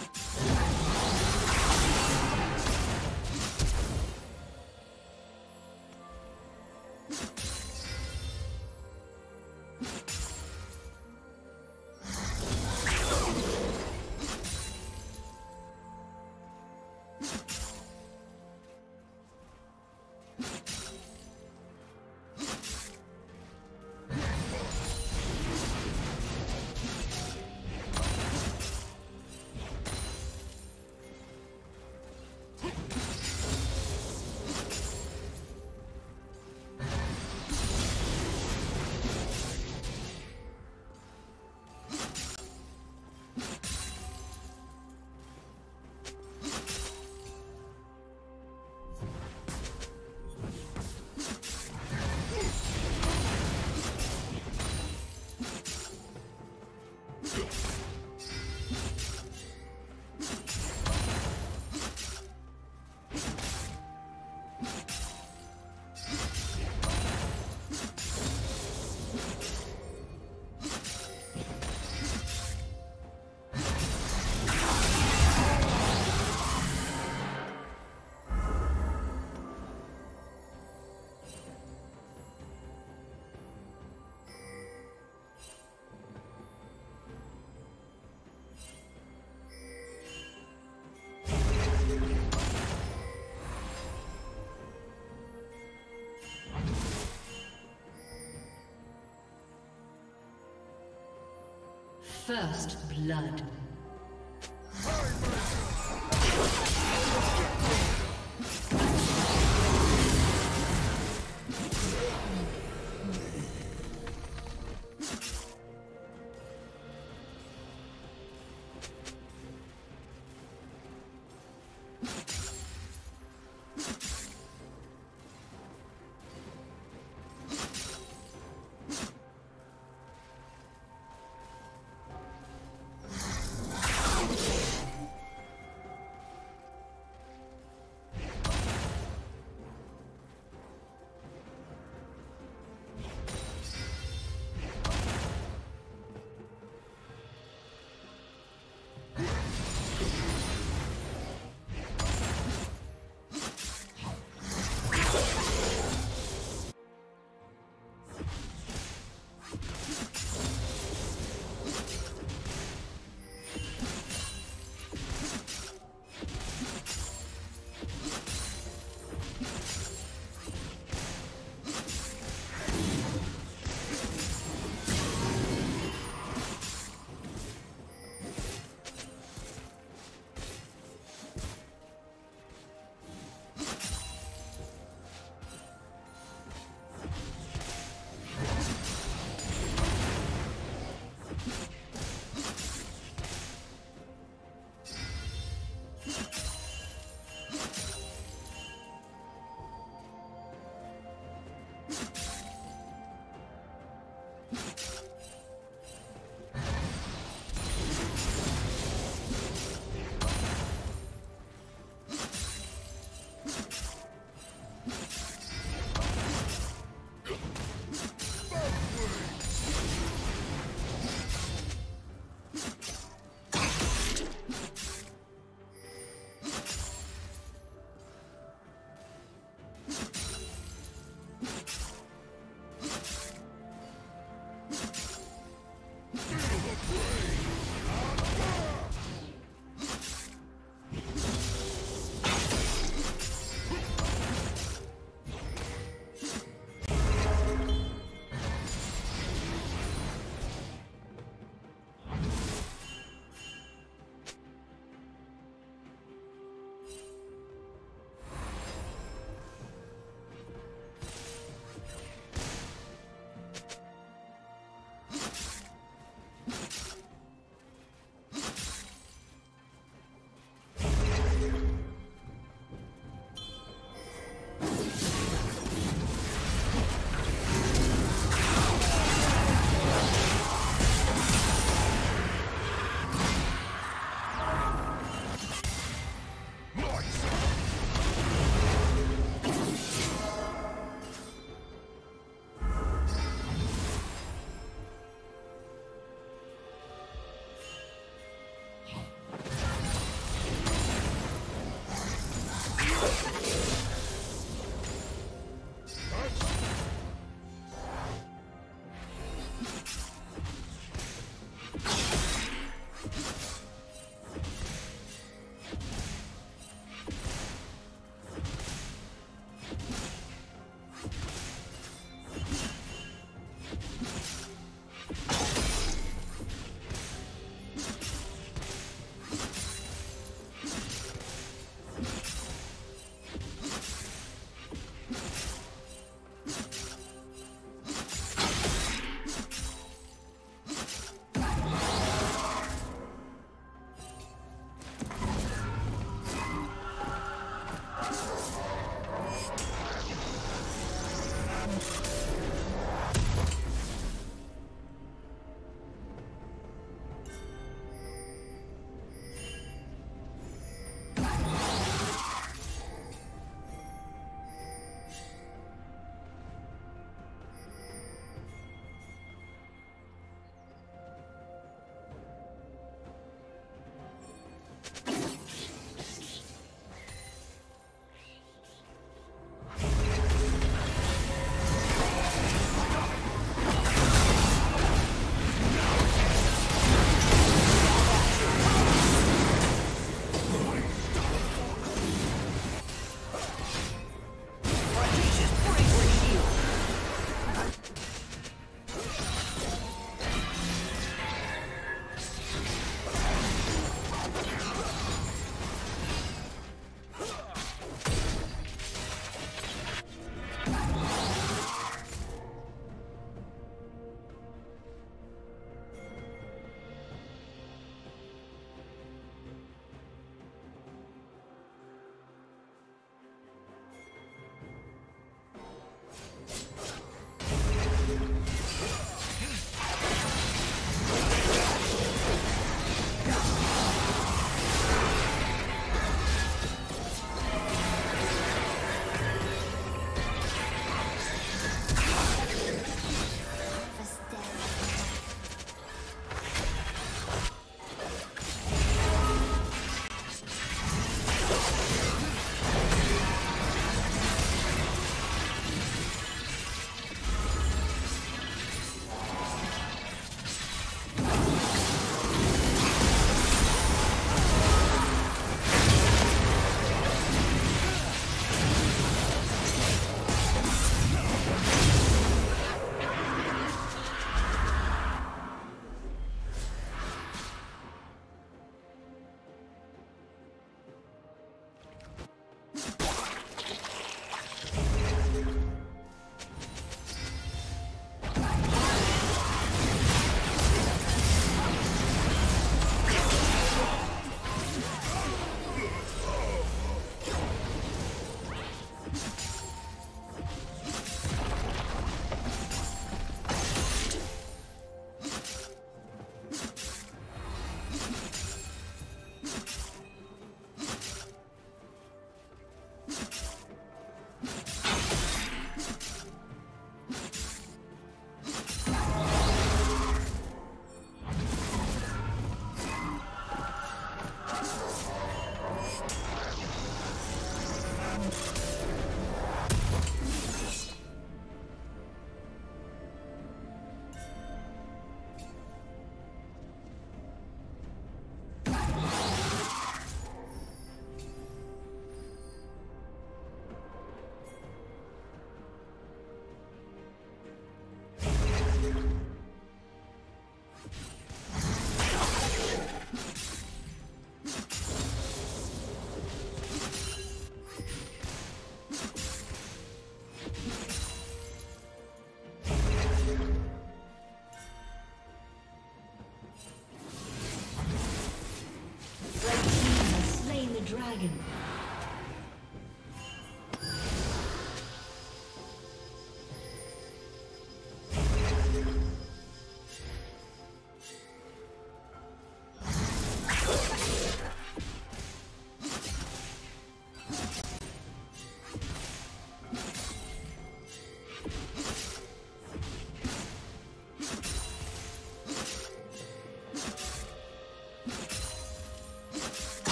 you. First blood.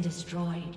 Destroyed.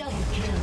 Double kill.